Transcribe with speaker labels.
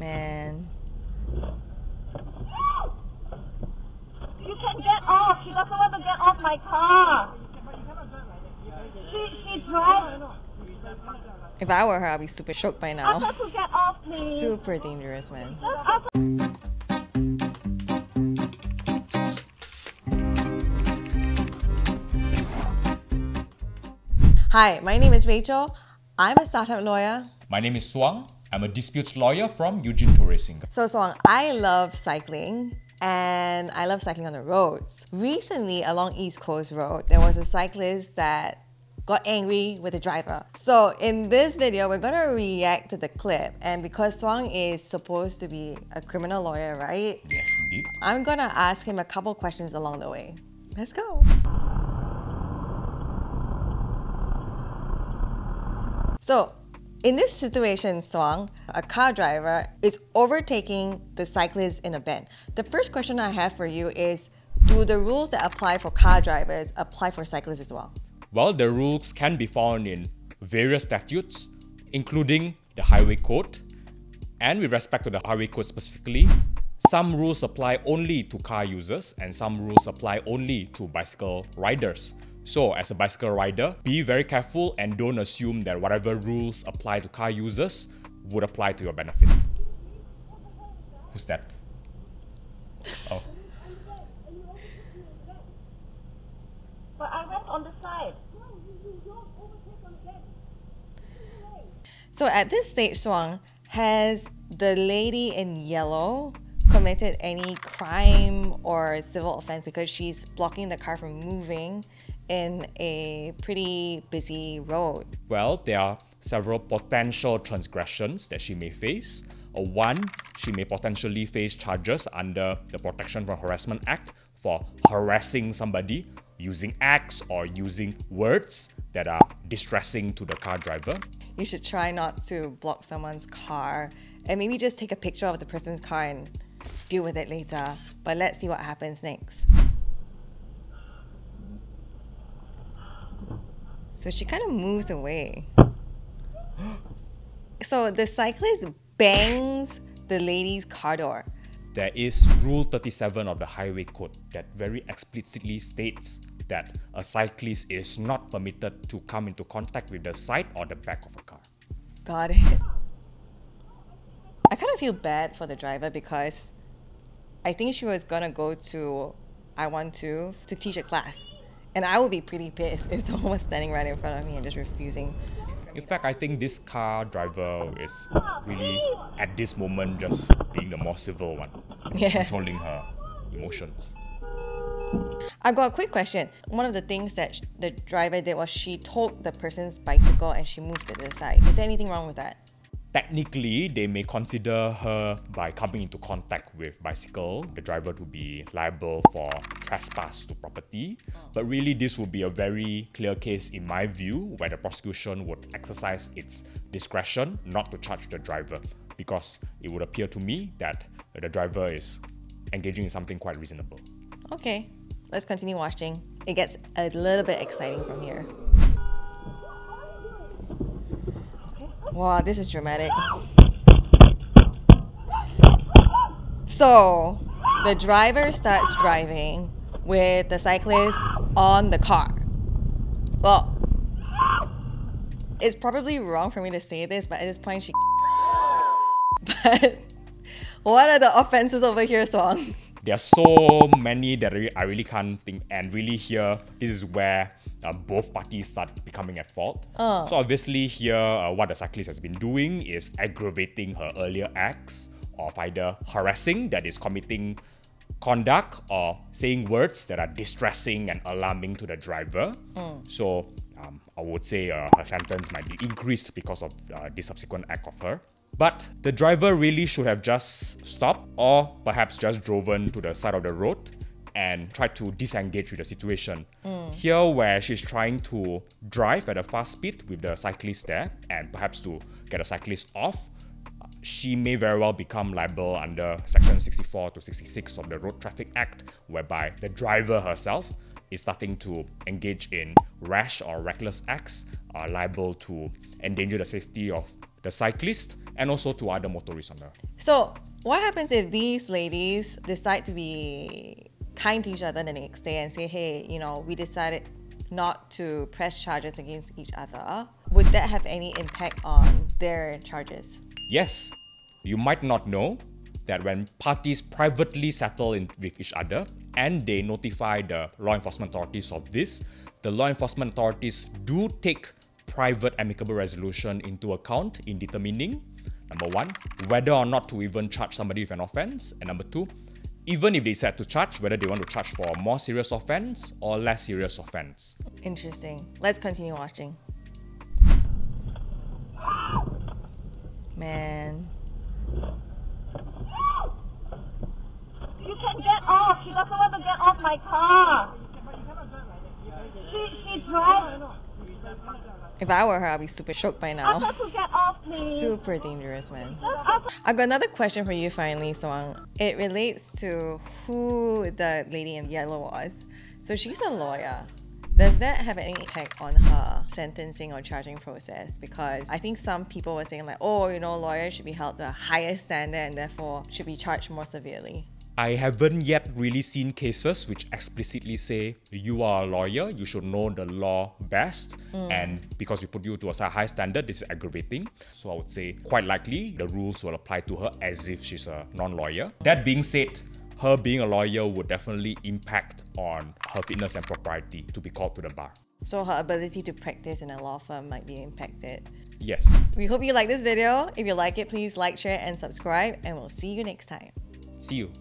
Speaker 1: Man.
Speaker 2: You can get off. She doesn't want to get off my car. She, she drives.
Speaker 1: If I were her, I'd be super shook by now.
Speaker 2: to get off.
Speaker 1: Super dangerous, man.
Speaker 2: Just ask her.
Speaker 1: Hi, my name is Rachel. I'm a startup lawyer.
Speaker 3: My name is Swang. I'm a disputes lawyer from Eugene Thuraisingam.
Speaker 1: So, Song, I love cycling and I love cycling on the roads. Recently, along East Coast Road, there was a cyclist that got angry with the driver. So, in this video, we're gonna react to the clip. And because Swang is supposed to be a criminal lawyer, right?
Speaker 3: Yes, indeed.
Speaker 1: I'm gonna ask him a couple questions along the way. Let's go. So, in this situation, Swang, a car driver is overtaking the cyclist in a bend. The first question I have for you is Do the rules that apply for car drivers apply for cyclists as well?
Speaker 3: Well, the rules can be found in various statutes, including the Highway Code. And with respect to the Highway Code specifically, some rules apply only to car users and some rules apply only to bicycle riders. So, as a bicycle rider, be very careful and don't assume that whatever rules apply to car users would apply to your benefit. Who's that? Oh.
Speaker 2: But I went on the side.
Speaker 1: So, at this stage, Swang, has the lady in yellow committed any crime or civil offense because she's blocking the car from moving in a pretty busy road?
Speaker 3: Well, there are several potential transgressions that she may face. Uh, one, she may potentially face charges under the Protection from Harassment Act for harassing somebody using acts or using words that are distressing to the car driver.
Speaker 1: You should try not to block someone's car and maybe just take a picture of the person's car and deal with it later. But let's see what happens next. So she kind of moves away. So the cyclist bangs the lady's car door.
Speaker 3: There is Rule 37 of the Highway Code that very explicitly states that a cyclist is not permitted to come into contact with the side or the back of a car.
Speaker 1: Got it. I kind of feel bad for the driver because I think she was gonna go to I want to to teach a class. And I would be pretty pissed if someone was standing right in front of me and just refusing.
Speaker 3: In fact, I think this car driver is really, at this moment, just being the more civil one,
Speaker 1: Yeah.
Speaker 3: controlling her emotions.
Speaker 1: I've got a quick question. One of the things that the driver did was she told the person's bicycle and she moved it to the side. Is there anything wrong with that?
Speaker 3: Technically, they may consider her by coming into contact with bicycle, the driver to be liable for trespass to property. Oh. But really, this would be a very clear case, in my view, where the prosecution would exercise its discretion not to charge the driver, because it would appear to me that the driver is engaging in something quite reasonable.
Speaker 1: Okay, let's continue watching. It gets a little bit exciting from here. Wow, this is dramatic. So, the driver starts driving with the cyclist on the car. Well, it's probably wrong for me to say this, but at this point, she. But what are the offenses over here, Song?
Speaker 3: there are so many that I really can't think and really here this is where uh, both parties start becoming at fault. So obviously here uh, what the cyclist has been doing is aggravating her earlier acts of either harassing that is committing conduct or saying words that are distressing and alarming to the driver. So um, i would say uh, her sentence might be increased because of uh, this subsequent act of her. But the driver really should have just stopped or perhaps just driven to the side of the road and try to disengage with the situation. Mm. Here, where she's trying to drive at a fast speed with the cyclist there and perhaps to get the cyclist off, she may very well become liable under section 64 to 66 of the Road Traffic Act, whereby the driver herself is starting to engage in rash or reckless acts, are liable to endanger the safety of the cyclist and also to other motorists on the
Speaker 1: So, what happens if these ladies decide to be kind to each other the next day and say, hey, you know, we decided not to press charges against each other? Would that have any impact on their charges?
Speaker 3: Yes, you might not know that when parties privately settle in with each other and they notify the law enforcement authorities of this, the law enforcement authorities do take private amicable resolution into account in determining number one, whether or not to even charge somebody with an offense, and number two, even if they decide to charge, whether they want to charge for a more serious offense or less serious offense.
Speaker 1: Interesting. Let's continue watching. Man.
Speaker 2: You can get off. She doesn't want to get off my car. She she drives.
Speaker 1: If I were her, I'd be super shook by now.
Speaker 2: get off.
Speaker 1: Super dangerous, man.
Speaker 2: Just ask her-
Speaker 1: I've got another question for you finally, Song. It relates to who the lady in yellow was. So she's a lawyer. Does that have any impact on her sentencing or charging process? Because I think some people were saying like, oh, you know, lawyers should be held to a higher standard and therefore should be charged more severely.
Speaker 3: I haven't yet really seen cases which explicitly say you are a lawyer, you should know the law best, hmm. and because we put you to a high standard, this is aggravating. So I would say quite likely the rules will apply to her as if she's a non-lawyer. That being said, her being a lawyer would definitely impact on her fitness and propriety to be called to the bar.
Speaker 1: So her ability to practice in a law firm might be impacted.
Speaker 3: Yes.
Speaker 1: We hope you like this video. If you like it, please like, share, and subscribe, and we'll see you next time.
Speaker 3: See you.